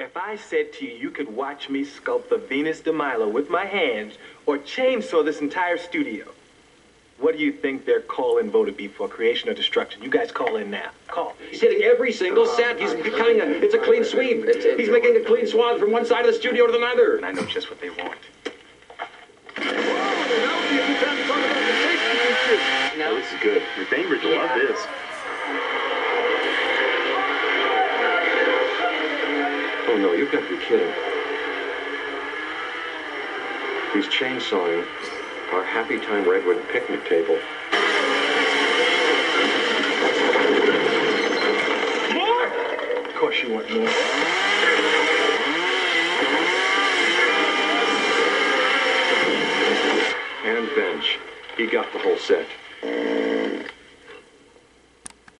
If I said to you you could watch me sculpt the Venus de Milo with my hands or chainsaw this entire studio, what do you think their call-in vote would be for creation or destruction? You guys call in now. Call. He's hitting every single set. He's becoming a, it's a clean sweep. He's making a clean swath from one side of the studio to another. And I know just what they want. Now, this is good. Your Bainbridge will Oh no, you've got to be kidding. He's chainsawing our Happy Time Redwood picnic table. More? Of course you want more. And bench. He got the whole set.